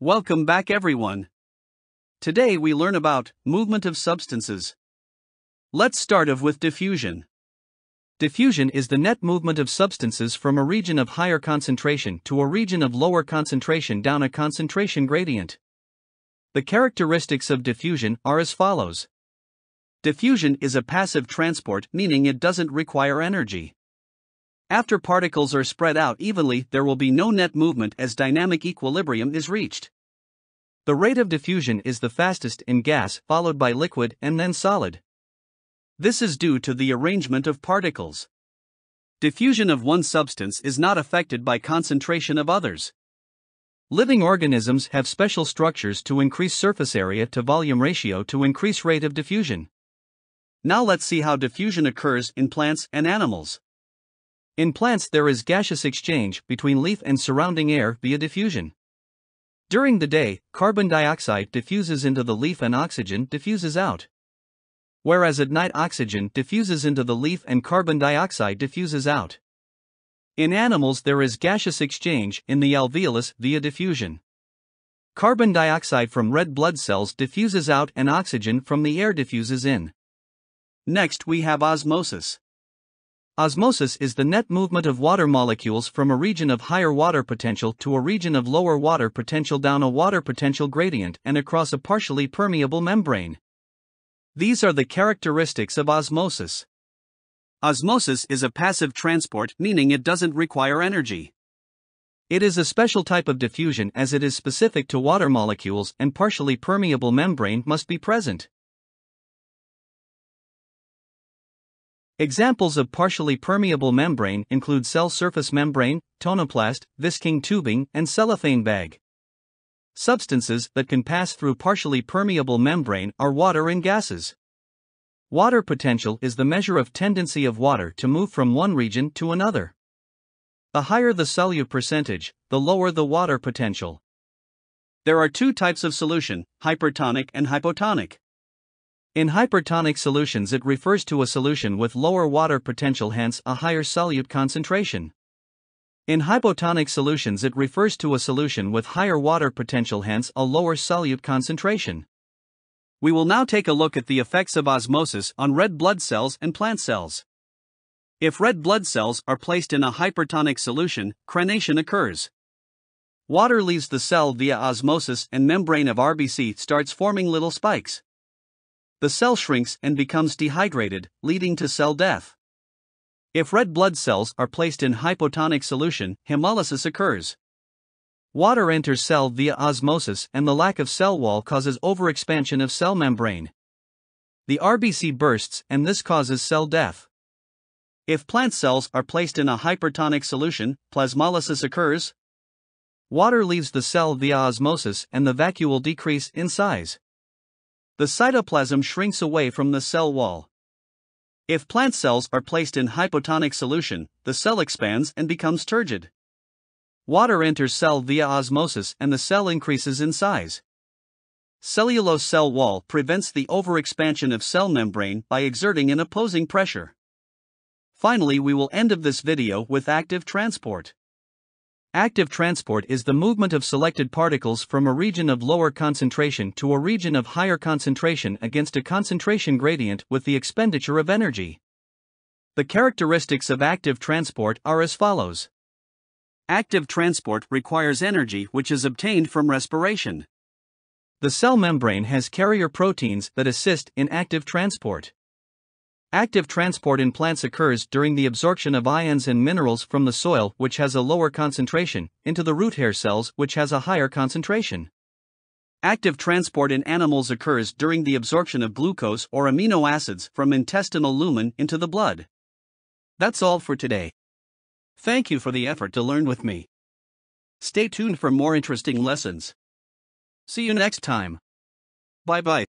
Welcome back, everyone. Today we learn about movement of substances. Let's start off with diffusion. Diffusion is the net movement of substances from a region of higher concentration to a region of lower concentration down a concentration gradient. The characteristics of diffusion are as follows Diffusion is a passive transport, meaning it doesn't require energy. After particles are spread out evenly, there will be no net movement as dynamic equilibrium is reached. The rate of diffusion is the fastest in gas, followed by liquid and then solid. This is due to the arrangement of particles. Diffusion of one substance is not affected by concentration of others. Living organisms have special structures to increase surface area to volume ratio to increase rate of diffusion. Now let's see how diffusion occurs in plants and animals. In plants, there is gaseous exchange between leaf and surrounding air via diffusion. During the day, carbon dioxide diffuses into the leaf and oxygen diffuses out. Whereas at night, oxygen diffuses into the leaf and carbon dioxide diffuses out. In animals, there is gaseous exchange in the alveolus via diffusion. Carbon dioxide from red blood cells diffuses out and oxygen from the air diffuses in. Next, we have osmosis. Osmosis is the net movement of water molecules from a region of higher water potential to a region of lower water potential down a water potential gradient and across a partially permeable membrane. These are the characteristics of osmosis. Osmosis is a passive transport, meaning it doesn't require energy. It is a special type of diffusion as it is specific to water molecules and partially permeable membrane must be present. Examples of partially permeable membrane include cell surface membrane, tonoplast, Visking tubing, and cellophane bag. Substances that can pass through partially permeable membrane are water and gases. Water potential is the measure of tendency of water to move from one region to another. The higher the solute percentage, the lower the water potential. There are two types of solution hypertonic and hypotonic. In hypertonic solutions, it refers to a solution with lower water potential, hence a higher solute concentration. In hypotonic solutions, it refers to a solution with higher water potential, hence a lower solute concentration. We will now take a look at the effects of osmosis on red blood cells and plant cells. If red blood cells are placed in a hypertonic solution, crenation occurs. Water leaves the cell via osmosis and membrane of RBC starts forming little spikes the cell shrinks and becomes dehydrated, leading to cell death. If red blood cells are placed in hypotonic solution, hemolysis occurs. Water enters cell via osmosis and the lack of cell wall causes overexpansion of cell membrane. The RBC bursts and this causes cell death. If plant cells are placed in a hypertonic solution, plasmolysis occurs. Water leaves the cell via osmosis and the vacuole decrease in size the cytoplasm shrinks away from the cell wall. If plant cells are placed in hypotonic solution, the cell expands and becomes turgid. Water enters cell via osmosis and the cell increases in size. Cellulose cell wall prevents the overexpansion of cell membrane by exerting an opposing pressure. Finally, we will end of this video with active transport. Active transport is the movement of selected particles from a region of lower concentration to a region of higher concentration against a concentration gradient with the expenditure of energy. The characteristics of active transport are as follows Active transport requires energy which is obtained from respiration. The cell membrane has carrier proteins that assist in active transport. Active transport in plants occurs during the absorption of ions and minerals from the soil, which has a lower concentration, into the root hair cells, which has a higher concentration. Active transport in animals occurs during the absorption of glucose or amino acids from intestinal lumen into the blood. That's all for today. Thank you for the effort to learn with me. Stay tuned for more interesting lessons. See you next time. Bye bye.